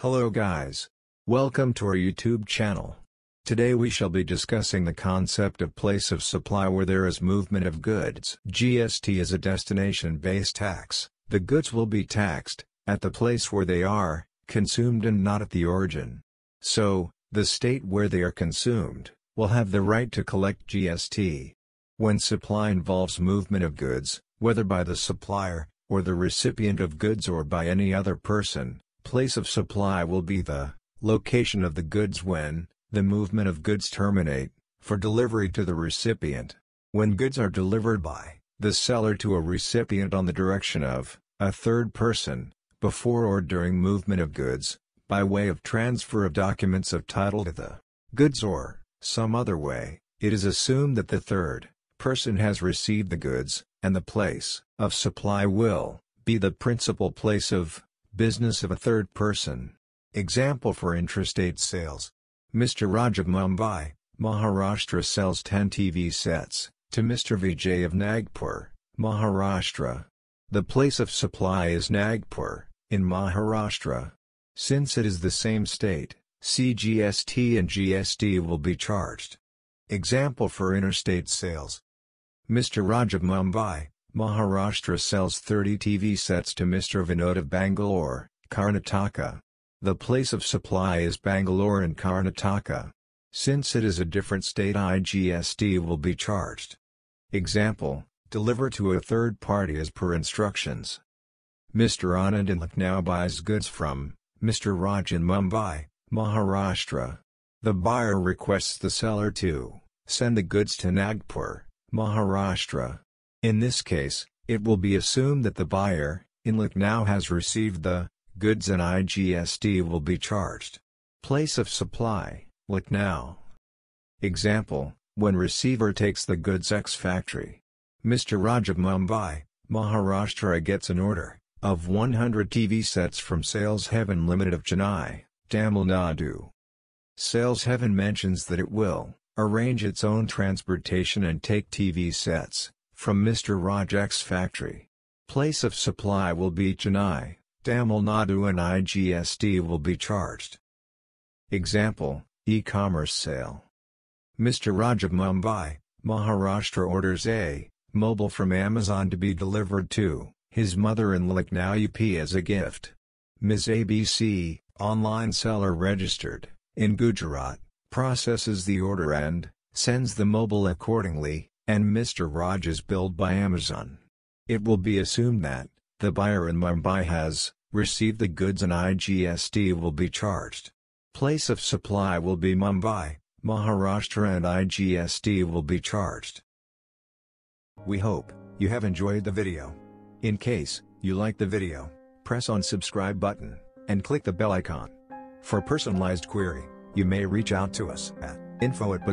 Hello guys. Welcome to our YouTube channel. Today we shall be discussing the concept of place of supply where there is movement of goods. GST is a destination-based tax. The goods will be taxed, at the place where they are, consumed and not at the origin. So, the state where they are consumed, will have the right to collect GST. When supply involves movement of goods, whether by the supplier, or the recipient of goods or by any other person, Place of supply will be the location of the goods when the movement of goods terminate, for delivery to the recipient. When goods are delivered by the seller to a recipient on the direction of a third person, before or during movement of goods, by way of transfer of documents of title to the goods or some other way, it is assumed that the third person has received the goods, and the place of supply will be the principal place of Business of a third person. Example for intrastate sales. Mr. Raj of Mumbai, Maharashtra sells 10 TV sets to Mr. Vijay of Nagpur, Maharashtra. The place of supply is Nagpur, in Maharashtra. Since it is the same state, CGST and GST will be charged. Example for interstate sales. Mr. Raj of Mumbai, Maharashtra sells 30 TV sets to Mr. Vinod of Bangalore, Karnataka. The place of supply is Bangalore and Karnataka. Since it is a different state IGST will be charged. Example, deliver to a third party as per instructions. Mr. Anand in Lucknow buys goods from Mr. Raj in Mumbai, Maharashtra. The buyer requests the seller to send the goods to Nagpur, Maharashtra. In this case, it will be assumed that the buyer, in now has received the goods and IGST will be charged. Place of supply, Lucknow. Example, when receiver takes the goods ex factory. Mr. Raj of Mumbai, Maharashtra gets an order of 100 TV sets from Sales Heaven Limited of Chennai, Tamil Nadu. Sales Heaven mentions that it will arrange its own transportation and take TV sets from Mr. Rajek's factory. Place of supply will be Chennai, Tamil Nadu and IGST will be charged. Example, e-commerce sale. Mr. Raj of Mumbai, Maharashtra orders a mobile from Amazon to be delivered to his mother-in-law Lucknow UP as a gift. Ms. ABC, online seller registered in Gujarat, processes the order and sends the mobile accordingly, and Mr. Raj is billed by Amazon. It will be assumed that, the buyer in Mumbai has, received the goods and IGST will be charged. Place of supply will be Mumbai, Maharashtra and IGST will be charged. We hope, you have enjoyed the video. In case, you like the video, press on subscribe button, and click the bell icon. For personalized query, you may reach out to us at info at